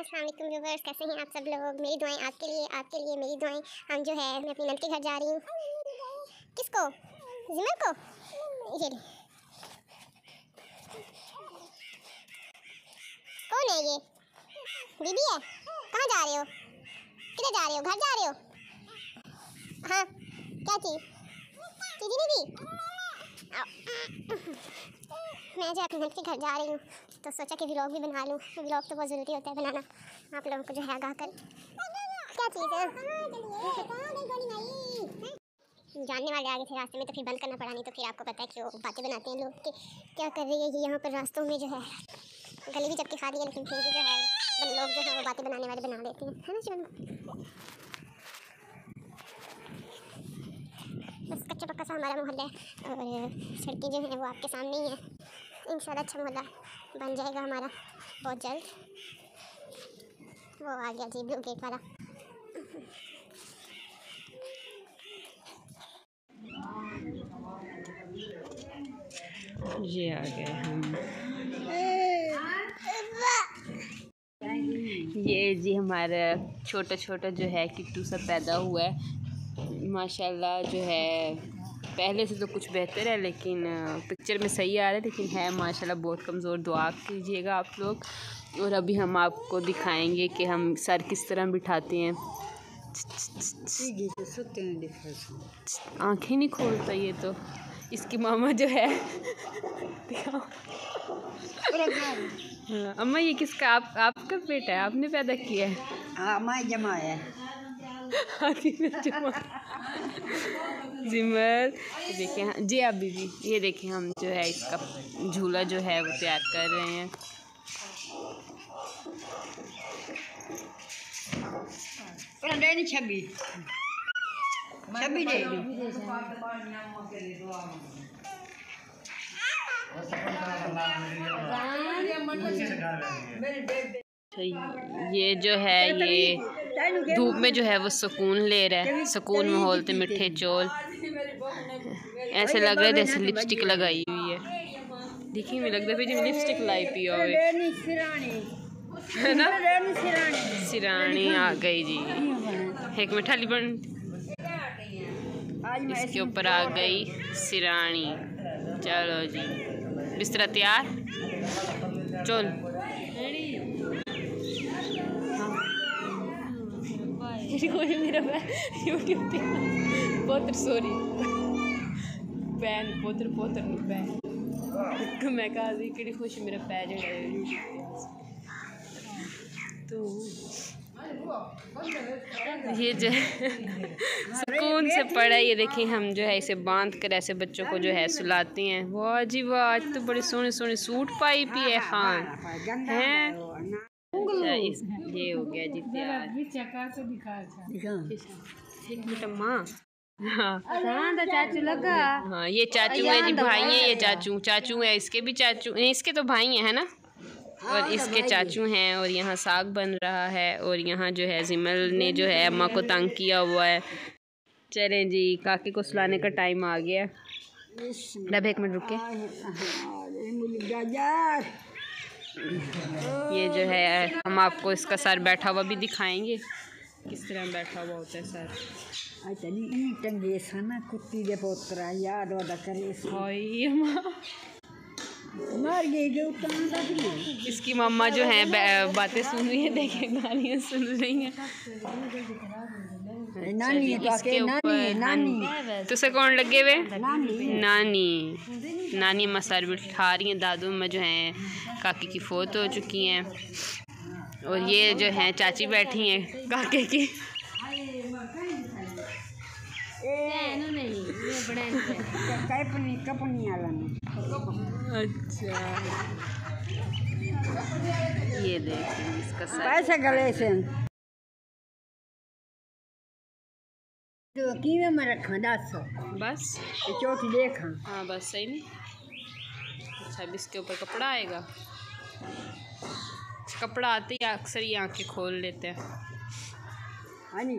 Aslam viewers कैसे हैं आप सब लोग? मेरी दुआएँ आपके लिए आपके लिए मेरी दुआएँ। हम जो है, मैं अपनी नल के घर जा रही हूँ। किसको? जिमर को? ये। कौन है ये? दीदी है? कहाँ जा रहे हो? किधर जा रहे हो? घर जा रहे हो? हाँ क्या चीज़? दीदी? दीदी। मैं जो अपने के घर जा रही हूँ। तो सोचा कि व्लॉग भी बना लूँ। व्लॉग तो बहुत ज़रूरी होता है बनाना। आप लोगों को जो है आगाह कर। क्या चीज़ है? जानने वाले आगे थे रास्ते में तो फिर बंद करना पड़ा, नहीं तो फिर आपको पता है कि वो बातें बनाते हैं लोग कि क्या कर रही है ये यहाँ पर रास्तों में जो है। गली भी जबकि खाली है, लेकिन फिर भी जो है लोग जो है वो बातें बनाने वाले बना लेते हैं। है ना शिवम बस कच्चा पक्का सा हमारा मोहल्ला है और सड़कें जो हैं वो आपके सामने ही हैं। इंशाल्लाह अच्छा मोहल्ला बन जाएगा हमारा। बहुत जल्द। वो आ गया जी, ब्लू गेट वाला। ये आ गए हम। ये जी हमारा छोटा छोटा जो है, किट्टू सा पैदा हुआ है। माशाल्लाह जो है पहले से तो कुछ बेहतर है लेकिन पिक्चर में सही आ रहा है लेकिन है माशाल्लाह बहुत कमज़ोर। दुआ कीजिएगा आप लोग और अभी हम आपको दिखाएँगे कि हम सर किस तरह बिठाते हैं। आँखें नहीं खोलता ये तो। इसकी मामा जो है हाँ, अम्मा ये किसका आप आपका बेटा है आपने पैदा किया है? हाँ मैं जमाया जमा जिमर ये देखें हाँ, जी आप बीबी ये देखें हम जो है इसका झूला जो है वो तैयार कर रहे हैं। देनी छब्बी। छब्बी दे ये जो है ये धूप में जो है वो सुकून ले रहा है सुकून माहौल थे मिठे चौल। ऐसे लग रहा है जैसे लिपस्टिक लगाई हुई है। देखिए मैं लगता है लिपस्टिक लाई पी हो। है ना? सिरानी। आ गई जी। एक मिठा मैं इसके ऊपर आ गई सिरानी। चलो जी। बिस्तरा तैयार? चल। कोई मेरा मैं यूट्यूब पे पोत्र सॉरी पैन, पोत्र पोत्र बैन तो मैं कहा जी कि खुश मेरा पै यूट्यूब तो ये जो सुकून से पड़ा ये देखिए, हम जो है इसे बाँध कर ऐसे बच्चों को जो है सुलाती हैं। वाह जी वाह, आज तो बड़े सोने सोने सूट पाई पी है हाँ। है? अच्छा इस ये हो गया जी तैयार एक मिनट माँ? हाँ। चाचू लगा। हाँ? ये चाचू है जी भाई हैं ये चाचू चाचू है इसके भी चाचू इसके तो भाई है ना? और इसके चाचू हैं और यहाँ साग बन रहा है और यहाँ जो है जिमल ने जो है अम्मा को तंग किया हुआ है। चलें जी काके को सुलाने का टाइम आ गया। रब एक मिनट रुके। ये जो है हम आपको इसका सर बैठा हुआ भी दिखाएँगे। किस तरह बैठा हुआ होता है सर? ई टंगे सना कुत्ती दे पोतरा याद वादा करे गई जो इसकी मम्मा जो है बातें सुन रही है देखे गालियाँ सुन रही हैं। नानी तो इसके नानी ऊपर नानी। तुसे कौन लगे हुए? नानी। नानी। नानी अम्मा सर बिठा रही हैं दादू अम्मा जो हैं काकी की फोत हो चुकी हैं। और ये जो हैं चाची बैठी हैं काके की। अच्छा। ये देखिए इसका सर पैसे गले से तो किਵੇਂ मैं रखा दस बस ये देखा हाँ बस सही नहीं अच्छा अब इसके ऊपर कपड़ा आएगा कपड़ा आते ही अक्सर ये आँखें खोल लेते हैं अनि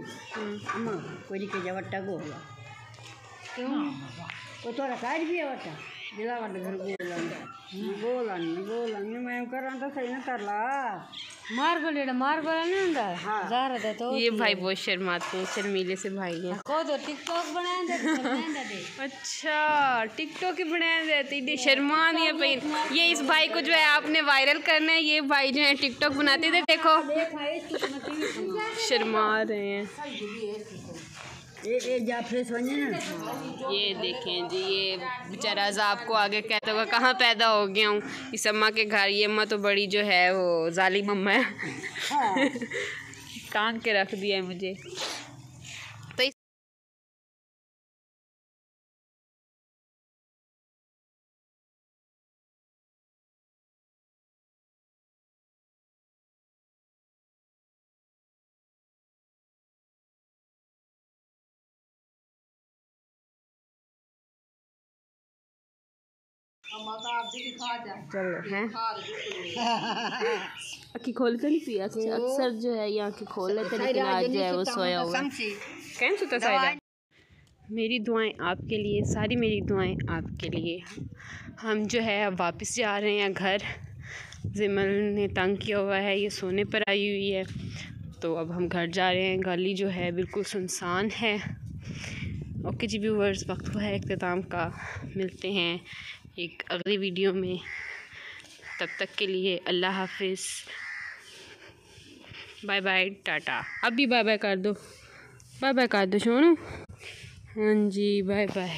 अम्मा कोई के जवट्टा गोला क्यों वो तोरा काट भी आवता दिला वाट घर गोला गोला नहीं गोला नहीं मैं करा तो सही ना नहीं दा तो ये भाई बहुत शर्माते हैं शर्मीले से भाई हैं। को तो टिकटॉक बनाए दे अच्छा टिकटॉक ही बनाया जाती है शर्मा नहीं है भाई। ये इस भाई को जो है आपने वायरल करना है ये भाई जो है टिकटॉक बनाते थे देखो शर्मा रहे हैं। एक जा फ्रेश बने ना? ये देखें जी ये बेचारा आपको आगे कहते होगा कहाँ पैदा हो गया हूँ? इस अम्मा के घर ये अम्मा तो बड़ी जो है वो जालिम अम्मा है। हाँ। कान के रख दिया है मुझे। चलो हैं? आँखें खोल कर नहीं पिया अक्सर जो है ये आँखें खोल लेते हैं, लेकिन आज जो है वो सोया हुआ है। कैन सुता साइड मेरी दुआएँ आपके लिए सारी मेरी दुआएँ आपके लिए। हम जो है अब वापस जा रहे हैं घर। जिमल ने तंग किया हुआ है ये सोने पर आई हुई है। तो अब हम घर जा रहे हैं। गली जो है बिल्कुल सुनसान है। ओके जी व्यूवर्स वक्त हुआ है अख्ताम का। मिलते हैं एक अगली वीडियो में। तब तक के लिए अल्लाह हाफिज़। Bye bye tata. अब भी बाय बाय कर दो। बाय बाय कर दो सोनू हाँ जी बाय बाय